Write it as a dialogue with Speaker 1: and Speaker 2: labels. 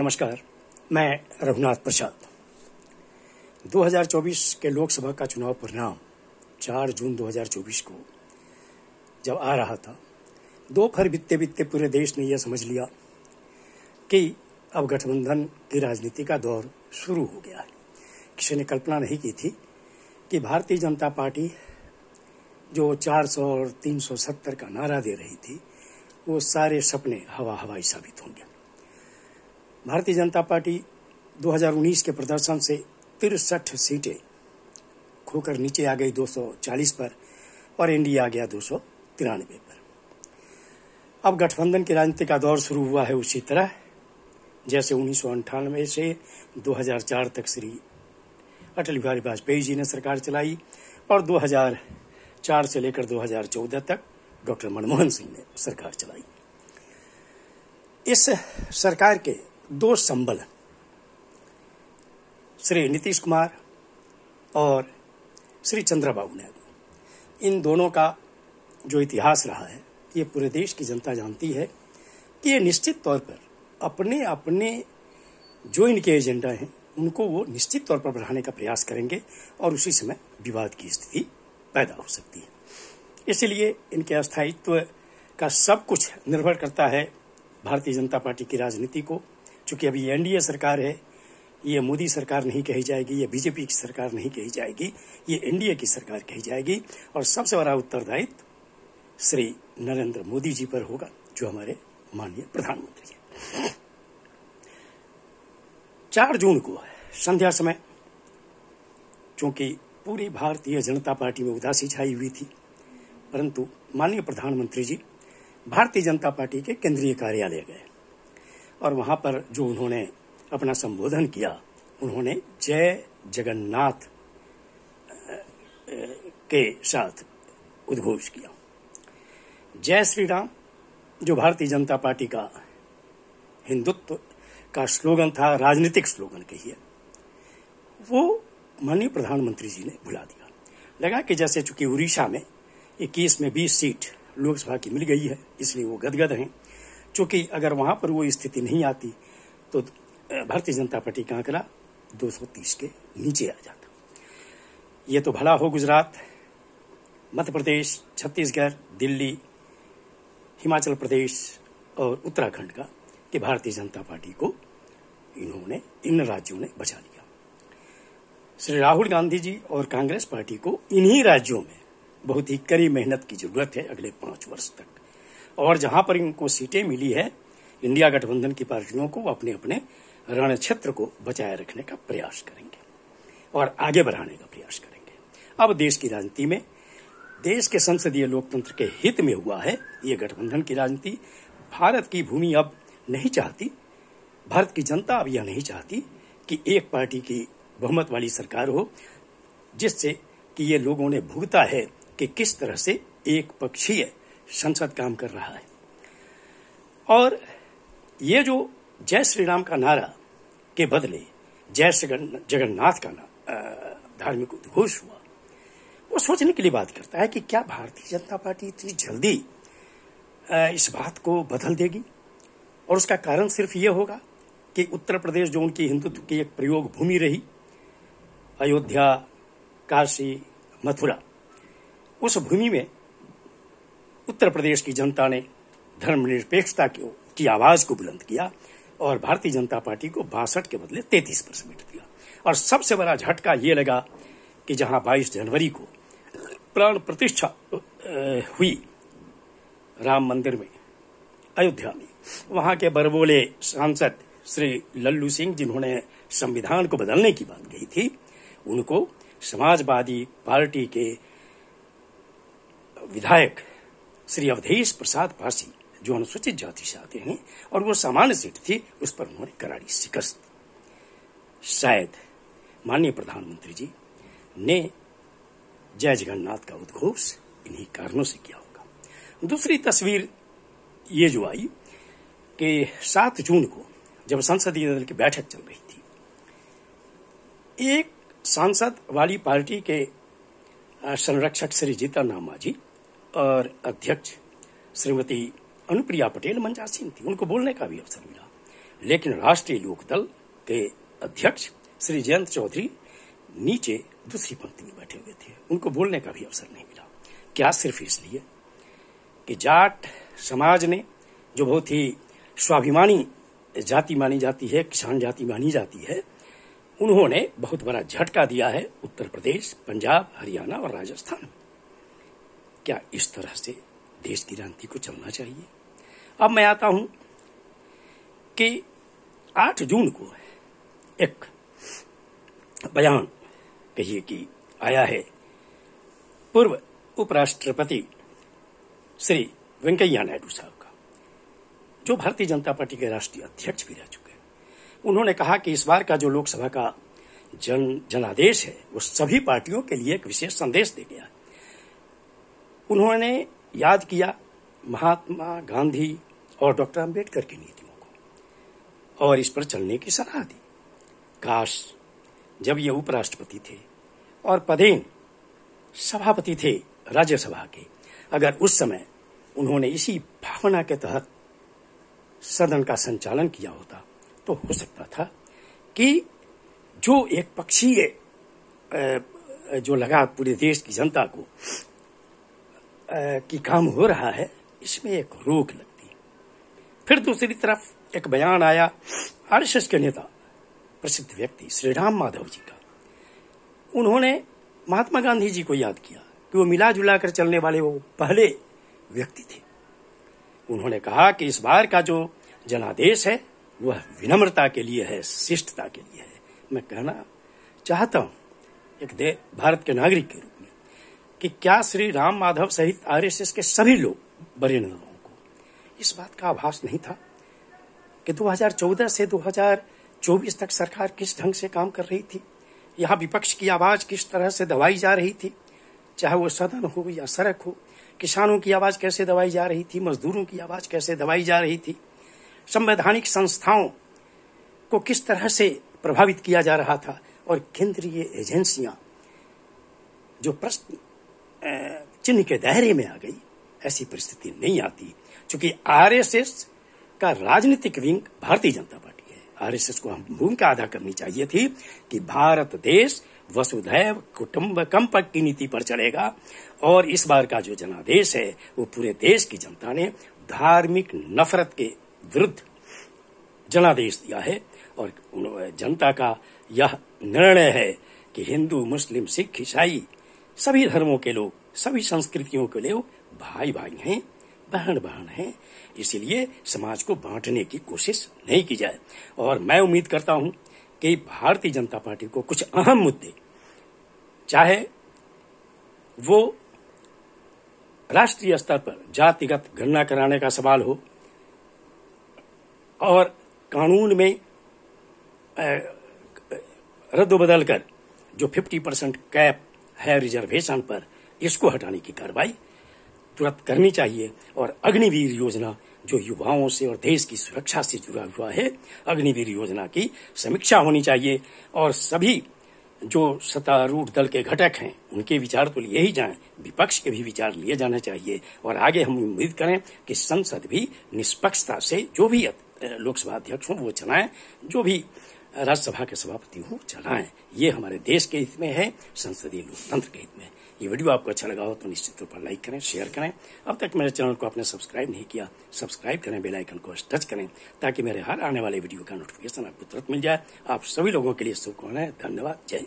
Speaker 1: नमस्कार, मैं रघुनाथ प्रसाद। 2024 के लोकसभा का चुनाव परिणाम 4 जून 2024 को जब आ रहा था, दोपहर बीतते बीतते पूरे देश ने यह समझ लिया कि अब गठबंधन की राजनीति का दौर शुरू हो गया है। किसी ने कल्पना नहीं की थी कि भारतीय जनता पार्टी, जो 400 और 370 का नारा दे रही थी, वो सारे सपने हवा हवाई साबित होंगे। भारतीय जनता पार्टी 2019 के प्रदर्शन से तिरसठ सीटें खोकर नीचे आ गई 240 पर और एनडीए आ गया दो सौ तिरानबे पर। अब गठबंधन की राजनीति का दौर शुरू हुआ है उसी तरह, जैसे उन्नीस से 2004 तक श्री अटल बिहारी वाजपेयी जी ने सरकार चलाई और 2004 से लेकर 2014 तक डॉक्टर मनमोहन सिंह ने सरकार चलाई। इस सरकार के दो संबल श्री नीतीश कुमार और श्री चंद्रबाबू नायडू। इन दोनों का जो इतिहास रहा है, ये पूरे देश की जनता जानती है कि ये निश्चित तौर पर अपने अपने जो इनके एजेंडा हैं, उनको वो निश्चित तौर पर बढ़ाने का प्रयास करेंगे और उसी समय विवाद की स्थिति पैदा हो सकती है। इसलिए इनके अस्थायित्व का सब कुछ निर्भर करता है भारतीय जनता पार्टी की राजनीति को चूँकि अभी एनडीए सरकार है, ये मोदी सरकार नहीं कही जाएगी, ये बीजेपी की सरकार नहीं कही जाएगी, ये एनडीए की सरकार कही जाएगी। और सबसे बड़ा उत्तरदायित्व श्री नरेंद्र मोदी जी पर होगा, जो हमारे माननीय प्रधानमंत्री हैं। चार जून को संध्या समय, चूँकि पूरी भारतीय जनता पार्टी में उदासी छाई हुई थी, परंतु माननीय प्रधानमंत्री जी, भारतीय जनता पार्टी के केंद्रीय कार्यालय गए। और वहाँ पर जो उन्होंने अपना संबोधन किया, उन्होंने जय जगन्नाथ के साथ उद्घोष किया। जय श्री राम जो भारतीय जनता पार्टी का हिंदुत्व का स्लोगन था, राजनीतिक स्लोगन कहिए, वो माननीय प्रधानमंत्री जी ने भुला दिया। लगा कि जैसे चूँकि उड़ीसा में इक्कीस में बीस सीट लोकसभा की मिल गई है, इसलिए वो गदगद हैं चूँकि अगर वहाँ पर वो स्थिति नहीं आती तो भारतीय जनता पार्टी का आंकड़ा 230 के नीचे आ जाता। ये तो भला हो गुजरात, मध्य प्रदेश, छत्तीसगढ़, दिल्ली, हिमाचल प्रदेश और उत्तराखंड का, कि भारतीय जनता पार्टी को इन्होंने, इन राज्यों ने बचा लिया। श्री राहुल गांधी जी और कांग्रेस पार्टी को इन्हीं राज्यों में बहुत ही कड़ी मेहनत की ज़रूरत है अगले पाँच वर्ष तक। और जहाँ पर इनको सीटें मिली है, इंडिया गठबंधन की पार्टियों को अपने अपने रण क्षेत्र को बचाए रखने का प्रयास करेंगे और आगे बढ़ाने का प्रयास करेंगे। अब देश की राजनीति में, देश के संसदीय लोकतंत्र के हित में हुआ है ये गठबंधन की राजनीति। भारत की भूमि अब नहीं चाहती, भारत की जनता अब यह नहीं चाहती कि एक पार्टी की बहुमत वाली सरकार हो, जिससे कि ये लोगों ने भुगता है कि किस तरह से एक पक्षीय संसद काम कर रहा है। और ये जो जय श्री राम का नारा के बदले जय जगन्नाथ का धार्मिक उद्घोष हुआ, वो सोचने के लिए बात करता है कि क्या भारतीय जनता पार्टी इतनी जल्दी इस बात को बदल देगी? और उसका कारण सिर्फ़ ये होगा कि उत्तर प्रदेश जो उनकी हिंदुत्व की एक प्रयोग भूमि रही, अयोध्या, काशी, मथुरा, उस भूमि में उत्तर प्रदेश की जनता ने धर्मनिरपेक्षता की आवाज़ को बुलंद किया और भारतीय जनता पार्टी को बासठ के बदले तैतीस परसेंट दिया। और सबसे बड़ा झटका ये लगा कि जहाँ 22 जनवरी को प्राण प्रतिष्ठा हुई राम मंदिर में, अयोध्या में, वहाँ के बरबोले सांसद श्री लल्लू सिंह जिन्होंने संविधान को बदलने की बात कही थी, उनको समाजवादी पार्टी के विधायक श्री अवधेश प्रसाद पासी जो अनुसूचित जाति से आते हैं और वो सामान्य सीट थी, उस पर उन्होंने करारी शिकस्त। शायद माननीय प्रधानमंत्री जी ने जय जगन्नाथ का उद्घोष इन्हीं कारणों से किया होगा। दूसरी तस्वीर ये जो आई कि सात जून को जब संसदीय दल की बैठक चल रही थी, एक सांसद वाली पार्टी के संरक्षक श्री जीता नामा जी और अध्यक्ष श्रीमती अनुप्रिया पटेल मंचासीन थी उनको बोलने का भी अवसर मिला। लेकिन राष्ट्रीय लोकदल के अध्यक्ष श्री जयंत चौधरी नीचे दूसरी पंक्ति में बैठे हुए थे। उनको बोलने का भी अवसर नहीं मिला। क्या सिर्फ़ इसलिए कि जाट समाज ने जो बहुत ही स्वाभिमानी जाति मानी जाती है, किसान जाति मानी जाती है, उन्होंने बहुत बड़ा झटका दिया है उत्तर प्रदेश, पंजाब, हरियाणा और राजस्थान क्या इस तरह से देश की रांति को चलना चाहिए? अब मैं आता हूँ कि 8 जून को एक बयान कहिए कि आया है। पूर्व उपराष्ट्रपति श्री वेंकैया नायडू साहब का, जो भारतीय जनता पार्टी के राष्ट्रीय अध्यक्ष भी रह चुके हैं। उन्होंने कहा कि इस बार का जो लोकसभा का जन जनादेश है, वो सभी पार्टियों के लिए एक विशेष संदेश दे गया उन्होंने याद किया महात्मा गांधी और डॉक्टर अंबेडकर की नीतियों को और इस पर चलने की सलाह दी। काश जब ये उपराष्ट्रपति थे और पदेन सभापति थे राज्यसभा के, अगर उस समय उन्होंने इसी भावना के तहत सदन का संचालन किया होता तो हो सकता था कि जो एक पक्षीय जो लगा पूरे देश की जनता को कि काम हो रहा है, इसमें एक रोक लगती फिर दूसरी तरफ़ एक बयान आया, आरएसएस के नेता, प्रसिद्ध व्यक्ति श्री राम माधव जी का। उन्होंने महात्मा गांधी जी को याद किया कि वो मिला जुला कर चलने वाले वो पहले व्यक्ति थे। उन्होंने कहा कि इस बार का जो जनादेश है, वह विनम्रता के लिए है, शिष्टता के लिए है। मैं कहना चाहता हूँ, एक भारत के नागरिक के रूप कि क्या श्री राम माधव सहित आरएसएस के सभी लोग बड़े लोगों को? इस बात का आभास नहीं था कि 2014 से 2024 तक सरकार किस ढंग से काम कर रही थी? यहाँ विपक्ष की आवाज़ किस तरह से दबाई जा रही थी? चाहे वो सदन हो या सड़क हो, किसानों की आवाज़ कैसे दबाई जा रही थी? मजदूरों की आवाज़ कैसे दबाई जा रही थी? संवैधानिक संस्थाओं को किस तरह से प्रभावित किया जा रहा था? और केंद्रीय एजेंसियाँ जो प्रश्न चिन्ह के दायरे में आ गई। ऐसी परिस्थिति नहीं आती क्योंकि आरएसएस का राजनीतिक विंग भारतीय जनता पार्टी है। आरएसएस को हम भूमिका अदा करनी चाहिए थी कि भारत देश वसुधैव कुटुम्बकम की नीति पर चलेगा और इस बार का जो जनादेश है, वो पूरे देश की जनता ने धार्मिक नफरत के विरुद्ध जनादेश दिया है और जनता का यह निर्णय है कि हिंदू, मुस्लिम, सिख, ईसाई सभी धर्मों के लोग, सभी संस्कृतियों के लोग भाई भाई हैं बहन बहन हैं। इसलिए समाज को बांटने की कोशिश नहीं की जाए। और मैं उम्मीद करता हूँ कि भारतीय जनता पार्टी को कुछ अहम मुद्दे, चाहे वो राष्ट्रीय स्तर पर जातिगत गणना कराने का सवाल हो, और कानून में रद्द बदल कर जो 50 परसेंट कैप है रिजर्वेशन पर। इसको हटाने की कार्रवाई तुरंत करनी चाहिए। और अग्निवीर योजना जो युवाओं से और देश की सुरक्षा से जुड़ा हुआ है, अग्निवीर योजना की समीक्षा होनी चाहिए। और सभी जो सत्तारूढ़ दल के घटक हैं, उनके विचार तो लिए ही जाएँ। विपक्ष के भी विचार लिए जाने चाहिए। और आगे हम उम्मीद करें कि संसद भी निष्पक्षता से जो भी लोकसभा अध्यक्ष हों, वो चलाएँ। जो भी राज्यसभा के सभापति हो, चलाएँ। ये हमारे देश के हित में है, संसदीय लोकतंत्र के हित में। ये वीडियो आपको अच्छा लगा हो तो निश्चित तौर पर लाइक करें, शेयर करें। अब तक मेरे चैनल को आपने सब्सक्राइब नहीं किया, सब्सक्राइब करें, बेल आइकन को टच करें, ताकि मेरे हर आने वाले वीडियो का नोटिफिकेशन आपको तुरंत मिल जाए। आप सभी लोगों के लिए शुभकामनाएँ धन्यवाद, जय